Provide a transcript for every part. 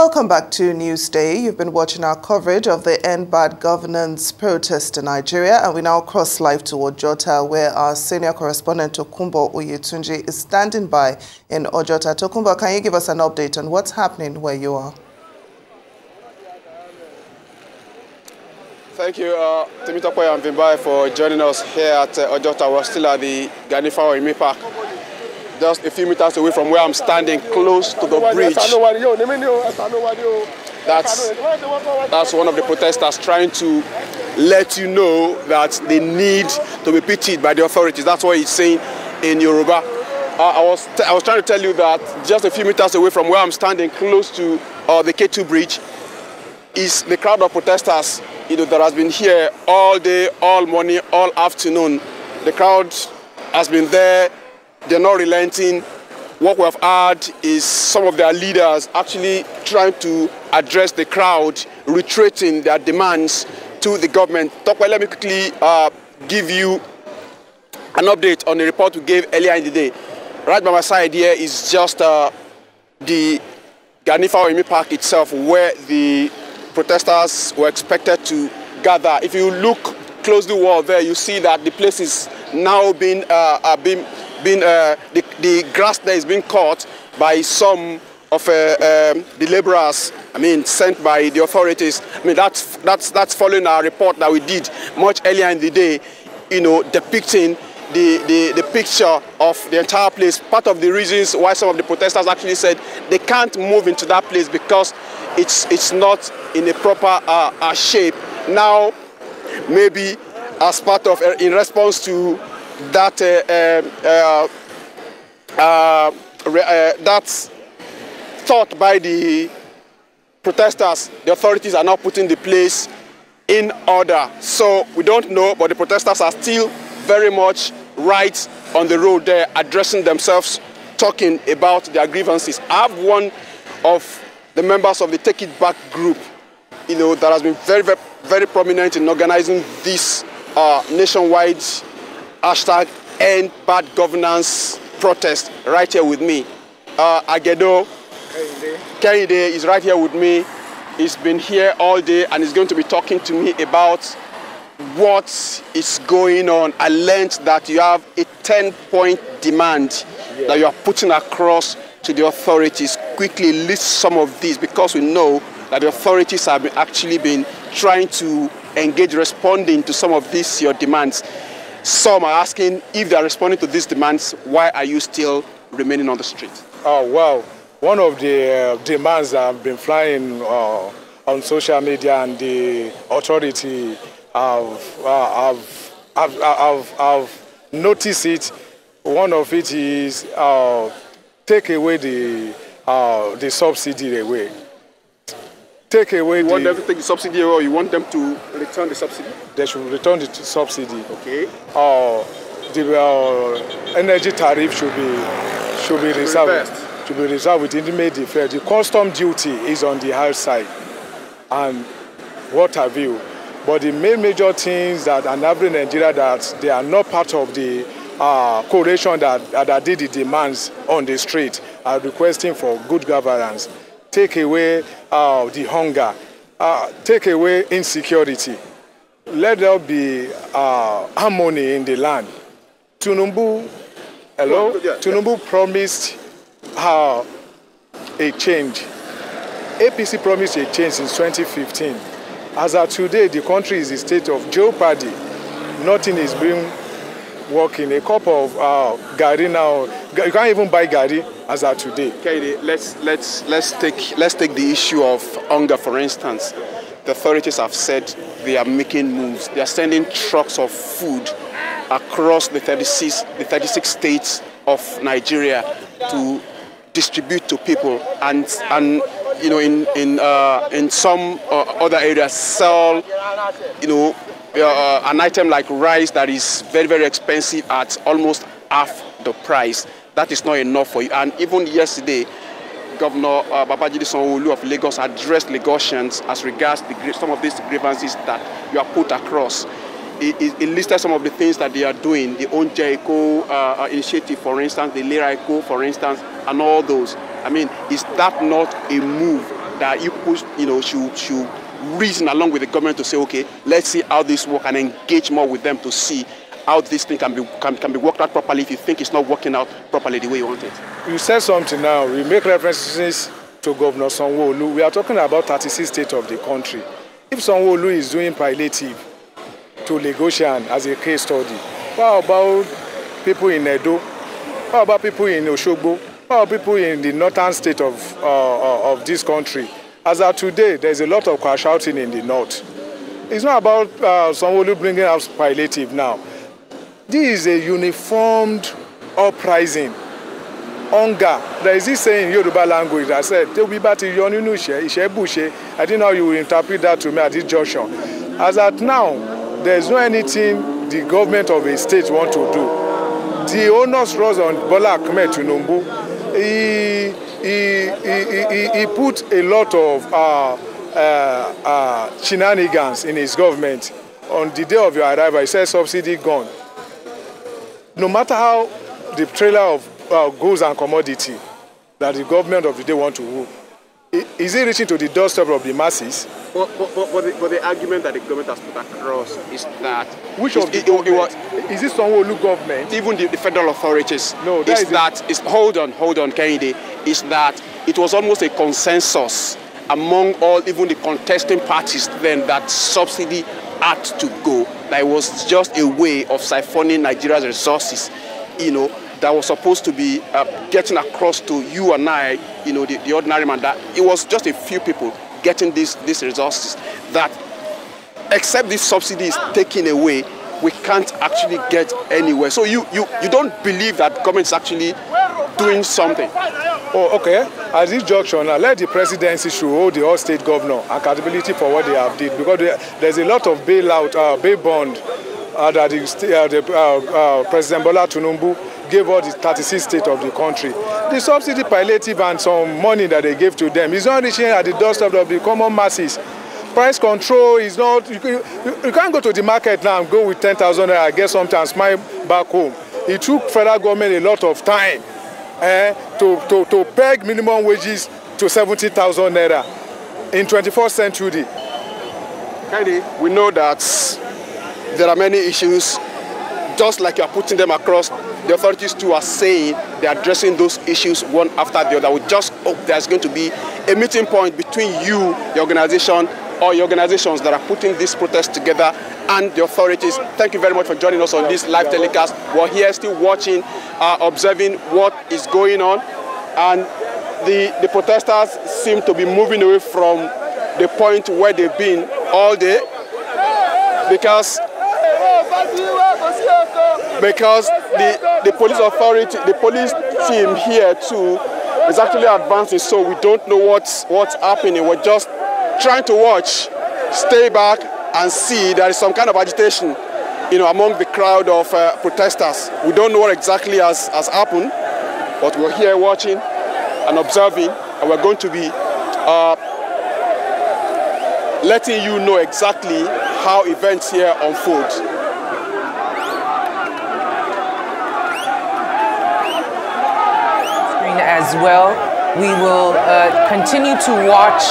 Welcome back to Newsday. You've been watching our coverage of the End Bad Governance protest in Nigeria, and we now cross live to Ojota, where our senior correspondent Tokunbo Oyetunji is standing by in Ojota. Tokunbo, can you give us an update on what's happening where you are? Thank you, uh, Temitope and Vimbai, for joining us here at uh, Ojota. We're still at the Gani Fawehinmi Park just a few meters away from where I'm standing, close to the bridge. That's, that's one of the protesters trying to let you know that they need to be pitied by the authorities. That's what he's saying in Yoruba. Uh, I, was I was trying to tell you that just a few meters away from where I'm standing, close to uh, the K2 bridge, is the crowd of protesters you know, that has been here all day, all morning, all afternoon. The crowd has been there they're not relenting. What we have had is some of their leaders actually trying to address the crowd, retreating their demands to the government. Tokwe, let me quickly uh, give you an update on the report we gave earlier in the day. Right by my side here is just uh, the Gani Fawehinmi Park itself, where the protesters were expected to gather. If you look closely well there, you see that the place is now being, uh being being uh, the, the grass there is being cut by some of uh, um, the laborers, I mean, sent by the authorities. I mean, that's, that's, that's following our report that we did much earlier in the day, you know, depicting the, the, the picture of the entire place. Part of the reasons why some of the protesters actually said they can't move into that place because it's, it's not in a proper uh, uh, shape. Now, maybe as part of, uh, in response to that uh, uh, uh, that's thought by the protesters, the authorities are now putting the place in order. So we don't know, but the protesters are still very much right on the road there, addressing themselves, talking about their grievances. I have one of the members of the Take It Back group, you know, that has been very, very, very prominent in organizing this uh, nationwide hashtag end bad governance protest right here with me. Uh, Agedo Kehinde is right here with me. He's been here all day and he's going to be talking to me about what is going on. I learned that you have a 10-point demand yeah. that you are putting across to the authorities. Quickly list some of these because we know that the authorities have actually been trying to engage responding to some of these your demands. Some are asking if they are responding to these demands, why are you still remaining on the street? Oh, well, one of the uh, demands have been flying uh, on social media and the authority have, uh, have, have, have, have noticed it. One of it is uh, take away the, uh, the subsidy away take away you the... want them to take the subsidy or you want them to return the subsidy? They should return the subsidy. Okay. Uh, the uh, energy tariff should be should be reserved. Should be reserved with intimate effect. The custom duty is on the high side, and what have you. But the main major things that and every Nigeria that they are not part of the uh, coalition that, that did the demands on the street are requesting for good governance take away uh, the hunger, uh, take away insecurity. Let there be uh, harmony in the land. Tunumbu, hello? Tunumbu promised uh, a change. APC promised a change in 2015. As of today, the country is in a state of jeopardy. Nothing is being working. A cup of uh, gari now, you can't even buy gari as of today. Katie, let's let's let's take let's take the issue of hunger for instance. The authorities have said they are making moves. They are sending trucks of food across the 36 the 36 states of Nigeria to distribute to people and and you know in in uh, in some uh, other areas sell you know uh, an item like rice that is very very expensive at almost half the price that is not enough for you. And even yesterday, Governor uh, Babajide Sanwo-Olu of Lagos addressed Lagosians as regards the, some of these grievances that you are put across. He, he, listed some of the things that they are doing, the Èkó uh, uh, initiative, for instance, the Lera Èkó, for instance, and all those. I mean, is that not a move that you push, you know, should should reason along with the government to say, okay, let's see how this work and engage more with them to see how this thing can be can, can be worked out properly if you think it's not working out properly the way you want it. You said something now. We make references to Governor Sanwo-Olu. We are talking about 36 states of the country. If Sanwo-Olu is doing palliative to Lagosian as a case study, what about people in Edo? What about people in Oshogbo? What about people in the northern state of, uh, of this country? As of today, there's a lot of crash shouting in the north. It's not about uh, Sanwo-Olu bringing out palliative now. This is a uniformed uprising hunger. There is this saying in Yoruba language that said tóbi bá ti yọ nínú ìṣẹ́ ìṣẹ́ bùṣe I didn't know you will interpret that to me at this junction as at now there is no anything the government of a state want to do. The onus rests on Bola Ahmed Tinubu. He he he he he put a lot of uh, uh, uh, shenanigans in his government on the day of your arrival he said subsidy gone no matter how the trailer of uh, goods and commodity that the government of the day want to rule. Is it reaching to the doorstep of the masses? But, but, but, but, the, but the argument that the government has put across is that... Which of the it, government? It, it, is this Sanwo-Olu government? Even the, the, federal authorities. No, that is, is that... Is, hold on, hold on, Kennedy. Is that it was almost a consensus among all, even the contesting parties then, that subsidy had to go. That it was just a way of siphoning Nigeria's resources, you know, that was supposed to be uh, getting across to you and I, you know, the, the, ordinary man, that it was just a few people getting these, these resources that except this subsidy is taken away, we can't actually get anywhere. So you, you, you don't believe that government is actually doing something. Oh, okay. At this junction, now let the presidency should hold the all state governor accountability for what they have did because there's a lot of bailout, uh, bail bond uh, that the, uh, the uh, uh, President Bola Tinubu gave all the 36 states of the country. The subsidy palliative and some money that they gave to them is not reaching at the doorstep of the common masses. Price control is not, you, you, you can't go to the market now and go with 10,000 naira, get something and back home. It took federal government a lot of time eh, to, to, to peg minimum wages to 70,000 naira in 21st century. Heidi, we know that there are many issues, just like you are putting them across the authorities too are saying they're addressing those issues one after the other. We just hope there's going to be a meeting point between you, the organization, or your organizations that are putting this protest together and the authorities. Thank you very much for joining us on this live telecast. We're here still watching, uh, observing what is going on. And the, the protesters seem to be moving away from the point where they've been all day because because the, the police authority, the police team here too is actually advancing, so we don't know what's, what's happening. We're just trying to watch, stay back and see there is some kind of agitation you know, among the crowd of uh, protesters. We don't know what exactly has, has happened, but we're here watching and observing, and we're going to be uh, letting you know exactly how events here unfold. As well. We will uh, continue to watch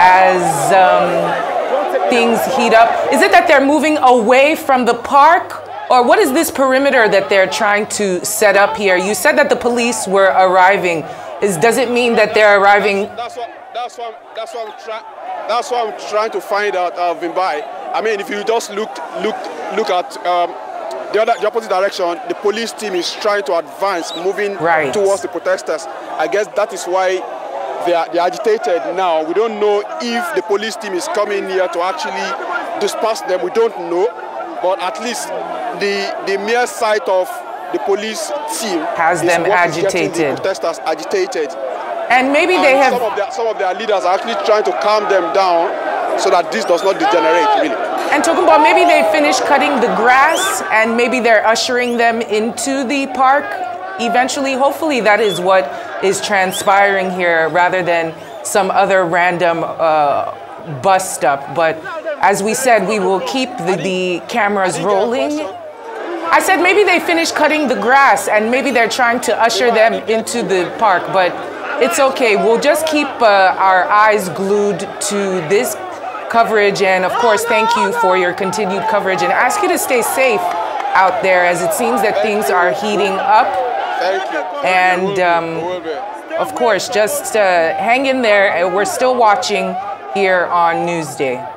as um, things heat up. Is it that they're moving away from the park? Or what is this perimeter that they're trying to set up here? You said that the police were arriving. Is, does it mean that they're arriving? That's what, that's what, that's what, I'm, trying. that's what I'm trying to find out, uh, Vimbai. I mean, if you just look, look, look at um, the, other, the opposite direction, the police team is trying to advance, moving right. towards the protesters. I guess that is why they are, they are agitated now. We don't know if the police team is coming here to actually disperse them. We don't know. But at least the, the mere sight of the police team has them agitated. The protesters agitated. And maybe and they have. Some of, their, some of their leaders are actually trying to calm them down so that this does not degenerate, really. And talking about maybe they finished cutting the grass and maybe they're ushering them into the park eventually. Hopefully, that is what is transpiring here rather than some other random uh, bus stop. But as we said, we will keep the, the cameras rolling. I said maybe they finished cutting the grass and maybe they're trying to usher them into the park, but it's okay. We'll just keep uh, our eyes glued to this coverage. And of course, thank you for your continued coverage and ask you to stay safe out there as it seems that things are heating up. Thank you. And um, of course, just uh, hang in there. We're still watching here on Newsday.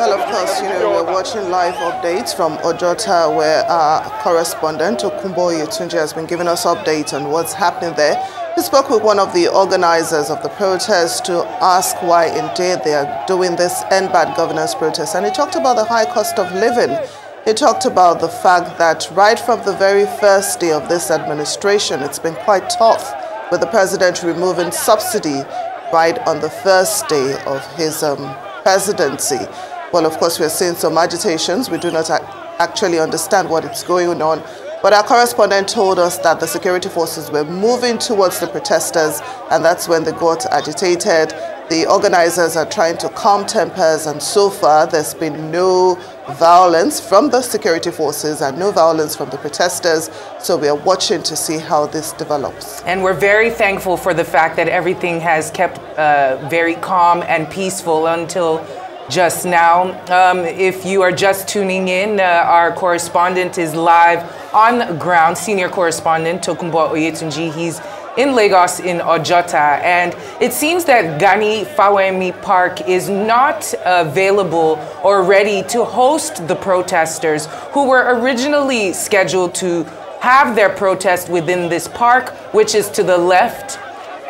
Well, of course, you know, we're watching live updates from Ojota where our correspondent, Okumbo Yetunji, has been giving us updates on what's happening there. He spoke with one of the organizers of the protest to ask why indeed they are doing this End Bad Governance protest. And he talked about the high cost of living. He talked about the fact that right from the very first day of this administration, it's been quite tough with the president removing subsidy right on the first day of his um, presidency. Well, of course, we're seeing some agitations. We do not actually understand what is going on. But our correspondent told us that the security forces were moving towards the protesters, and that's when they got agitated. The organizers are trying to calm tempers, and so far there's been no violence from the security forces and no violence from the protesters. So we are watching to see how this develops. And we're very thankful for the fact that everything has kept uh, very calm and peaceful until just now. Um, if you are just tuning in, uh, our correspondent is live on the ground, senior correspondent Tokunbo Oyetunji. He's in Lagos in Ojota, and it seems that Gani Fawehinmi Park is not available or ready to host the protesters who were originally scheduled to have their protest within this park, which is to the left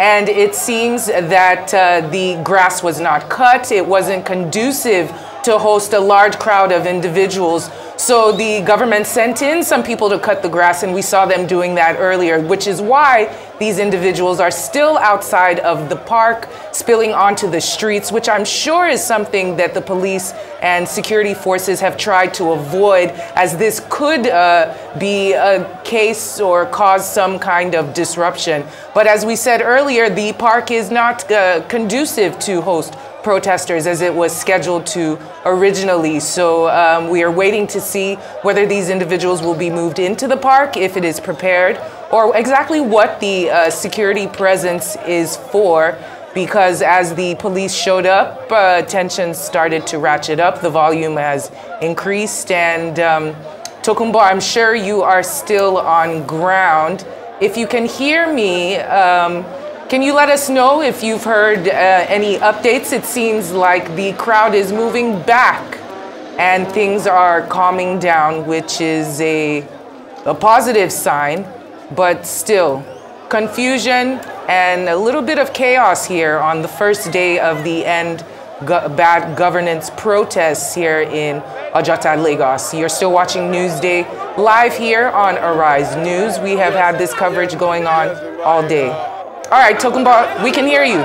and it seems that uh, the grass was not cut. It wasn't conducive to host a large crowd of individuals. So the government sent in some people to cut the grass, and we saw them doing that earlier, which is why these individuals are still outside of the park, spilling onto the streets, which I'm sure is something that the police and security forces have tried to avoid, as this could uh, be a case or cause some kind of disruption. But as we said earlier, the park is not uh, conducive to host protesters as it was scheduled to originally. So um, we are waiting to see whether these individuals will be moved into the park if it is prepared or exactly what the uh, security presence is for because as the police showed up, uh, tensions started to ratchet up. The volume has increased. And um, Tokunbo, I'm sure you are still on ground. If you can hear me, um, can you let us know if you've heard uh, any updates? It seems like the crowd is moving back and things are calming down, which is a, a positive sign, but still confusion and a little bit of chaos here on the first day of the end go bad governance protests here in Ojota, Lagos. You're still watching Newsday live here on Arise News. We have had this coverage going on all day. All right, Tokumba, we can hear you.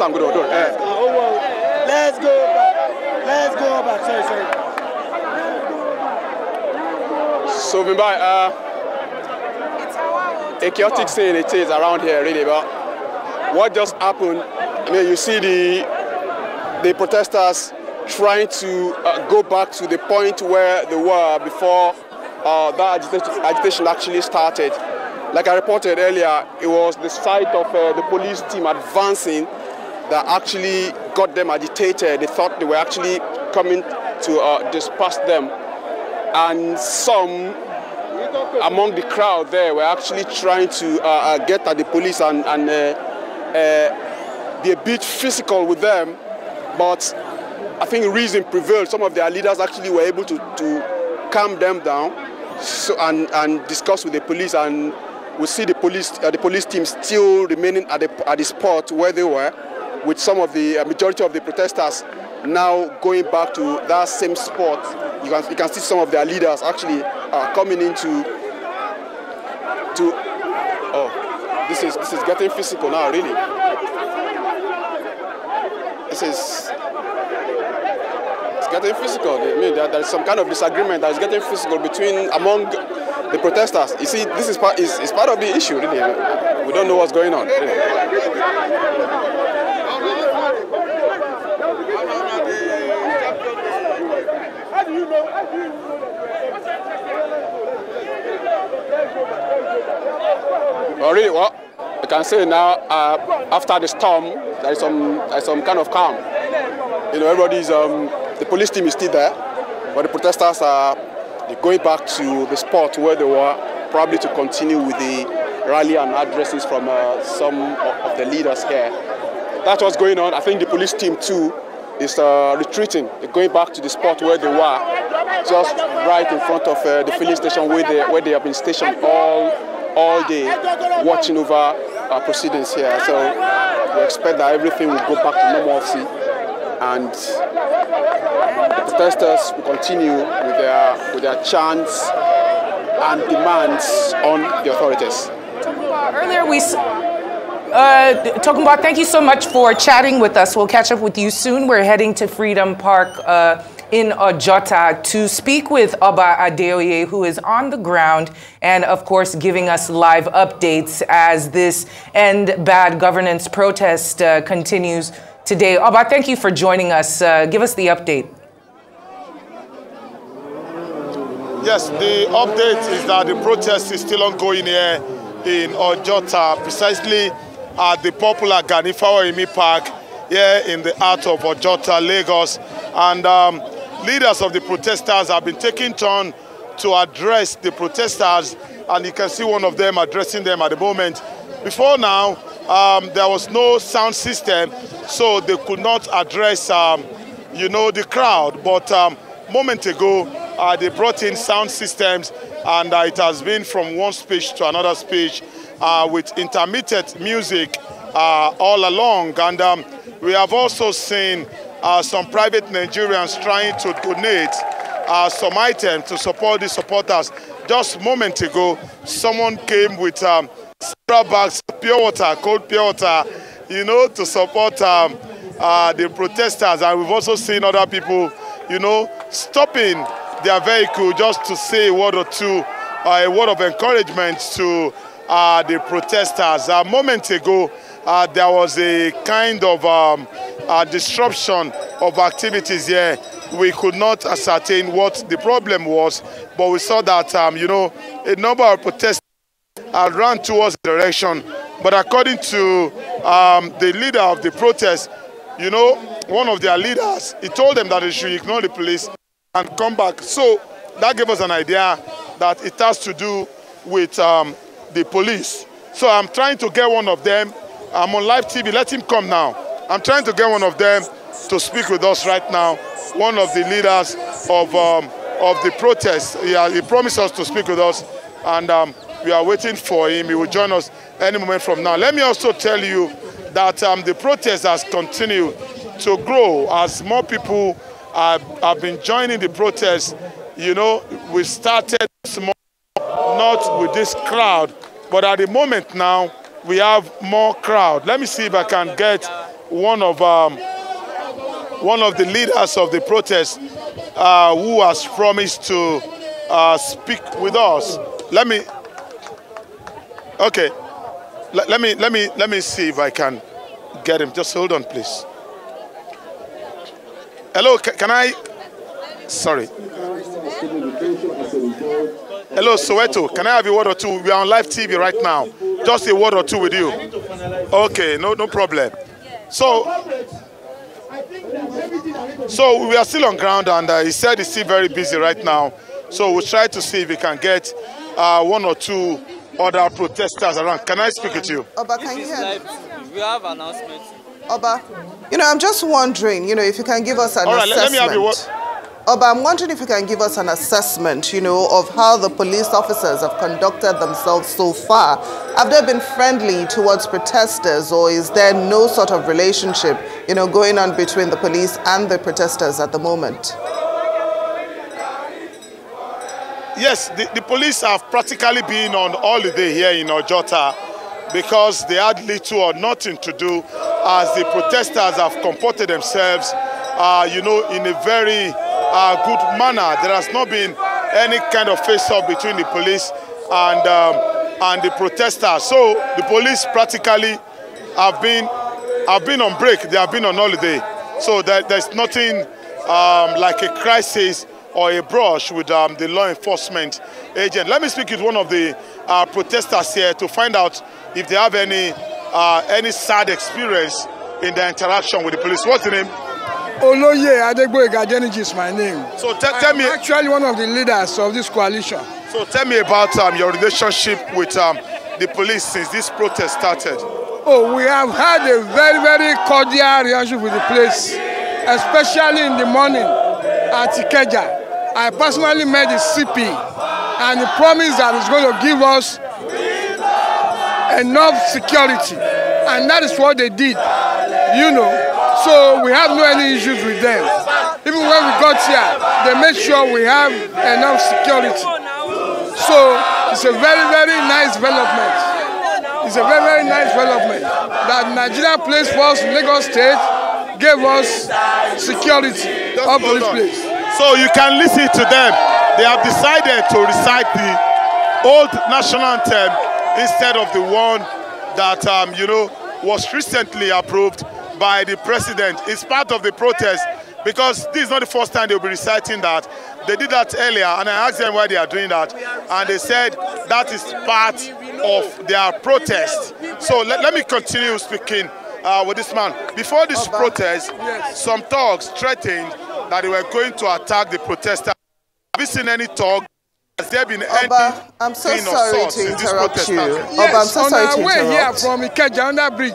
Sam. Go, go. Eh. Let's go back. Let's go back. Sorry, sorry. So, Vimbai, uh, a chaotic scene it is around here, really. But what just happened? I mean, you see the the protesters trying to uh, go back to the point where they were before uh, that agitation, agitation actually started. Like I reported earlier, it was the sight of uh, the police team advancing that actually got them agitated. They thought they were actually coming to uh, disperse them. And some among the crowd there were actually trying to uh, uh, get at the police and, and uh, uh, be a bit physical with them. But I think reason prevailed. Some of their leaders actually were able to, to calm them down so, and, and discuss with the police and we see the police, uh, the police team still remaining at the, at the spot where they were, with some of the uh, majority of the protesters now going back to that same spot. You can, you can see some of their leaders actually uh, coming into to. Oh, this is this is getting physical now, really. This is it's getting physical. I mean, there, there is some kind of disagreement that is getting physical between among the protesters. You see, this is part is, is part of the issue, really. We don't know what's going on. Really. Well, really, what I can say now, uh, after the storm, there is some there is some kind of calm. You know, everybody's um, the police team is still there, but the protesters are going back to the spot where they were, probably to continue with the rally and addresses from uh, some of the leaders here. That's what's going on. I think the police team too is uh, retreating, They're going back to the spot where they were, just right in front of uh, the filling station where they, where they have been stationed all, all day, watching over our proceedings here. So we expect that everything will go back to normalcy and the protesters will continue with their, with their chants and demands on the authorities. Earlier we uh, Tokunbo, thank you so much for chatting with us. We'll catch up with you soon. We're heading to Freedom Park uh, in Ojota to speak with Oba Adeoye, who is on the ground and, of course, giving us live updates as this End Bad Governance protest uh, continues today. Oba, thank you for joining us. Uh, give us the update. Yes, the update is that the protest is still ongoing here in Ojota, precisely at the popular Gani Fawehinmi Park here in the heart of Ojota, Lagos. And um, leaders of the protesters have been taking turn to address the protesters, and you can see one of them addressing them at the moment. Before now, um, there was no sound system, so they could not address, um, you know, the crowd. But um, moment ago, uh, they brought in sound systems, and uh, it has been from one speech to another speech uh, with intermittent music uh, all along. And um, we have also seen uh, some private Nigerians trying to donate uh, some items to support the supporters. Just a moment ago, someone came with um, several bags of pure water, cold pure water, you know, to support um, uh, the protesters. And we've also seen other people, you know, stopping their vehicle just to say a word or two, uh, a word of encouragement to uh, the protesters. A moment ago, uh, there was a kind of um, uh, disruption of activities here. We could not ascertain what the problem was, but we saw that, um, you know, a number of protesters uh, ran towards the direction. But according to um, the leader of the protest, you know, one of their leaders, he told them that they should ignore the police and come back. So that gave us an idea that it has to do with um, the police. So I'm trying to get one of them. I'm on live TV. Let him come now. I'm trying to get one of them to speak with us right now. One of the leaders of um, of the protest. He, he promised us to speak with us, and um, we are waiting for him. He will join us any moment from now. Let me also tell you that um, the protest has continued to grow as more people have, have been joining the protest. You know, we started small, not with this crowd, but at the moment now, we have more crowd. Let me see if I can get one of um, one of the leaders of the protest uh, who has promised to uh, speak with us. Let me. Okay. Let, let me let me let me see if I can get him. Just hold on, please. Hello, can I? Sorry. Hello, Soweto. Can I have a word or two? We are on live TV right now. Just a word or two with you. Okay, no, no problem. So, so we are still on ground, and uh, he said he's still very busy right now. So we'll try to see if we can get uh, one or two other protesters around. Can I speak with you? Oba, can you hear? We have announcements. Oba, you know, I'm just wondering, you know, if you can give us an All right, assessment. let me have your word. Oba, I'm wondering if you can give us an assessment, you know, of how the police officers have conducted themselves so far. Have they been friendly towards protesters or is there no sort of relationship, you know, going on between the police and the protesters at the moment? Yes, the, the police have practically been on holiday here in Ojota because they had little or nothing to do as the protesters have comported themselves, uh, you know, in a very uh, good manner. There has not been any kind of face-off between the police and um, and the protesters. So the police practically have been have been on break. They have been on holiday. So there, there's nothing um, like a crisis or a brush with um, the law enforcement agent. Let me speak with one of the uh, protesters here to find out if they have any uh, any sad experience in their interaction with the police. What's the name? Oloye Adegboyega Jeniji is my name. So tell me. actually one of the leaders of this coalition. So tell me about um, your relationship with um, the police since this protest started. Oh, we have had a very, very cordial relationship with the police, especially in the morning at Ikeja. I personally met the CP and he promised that he's going to give us enough security. And that is what they did, you know. So we have no any issues with them. Even when we got here, they made sure we have enough security. So it's a very, very nice development. It's a very, very nice development that Nigeria Police Force Lagos State gave us security of this place. So you can listen to them. They have decided to recite the old national anthem instead of the one that, um, you know, was recently approved by the president. It's part of the protest because this is not the first time they'll be reciting that. They did that earlier and I asked them why they are doing that and they said that is part of their protest. So let, let me continue speaking uh, with this man. Before this protest, some thugs threatened that they were going to attack the protesters. Have you seen any talk? Has there been Oba, any I'm so sorry to interrupt you. Yes, Oba, I'm so on sorry our to way interrupt. here from Ikeja under bridge,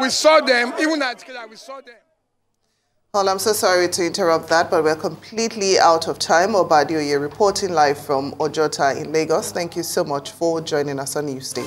we saw them, even at we saw them. Well, I'm so sorry to interrupt that, but we're completely out of time. Oba Adeoye, you're reporting live from Ojota in Lagos. Thank you so much for joining us on Newsday.